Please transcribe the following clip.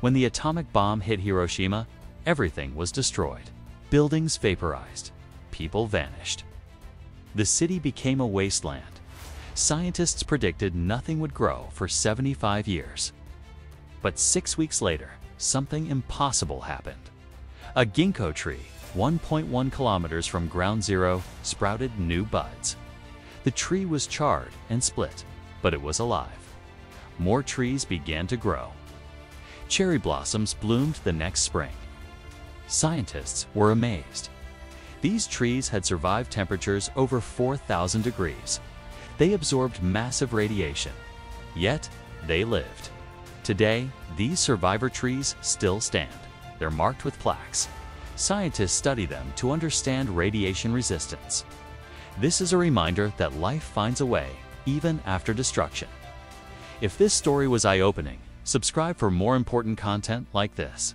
When the atomic bomb hit Hiroshima, everything was destroyed. Buildings vaporized. People vanished. The city became a wasteland. Scientists predicted nothing would grow for 75 years. But six weeks later, something impossible happened. A ginkgo tree, 1.1 kilometers from ground zero, sprouted new buds. The tree was charred and split, but it was alive. More trees began to grow. Cherry blossoms bloomed the next spring. Scientists were amazed. These trees had survived temperatures over 4,000 degrees. They absorbed massive radiation, yet they lived. Today, these survivor trees still stand. They're marked with plaques. Scientists study them to understand radiation resistance. This is a reminder that life finds a way, even after destruction. If this story was eye-opening, subscribe for more important content like this.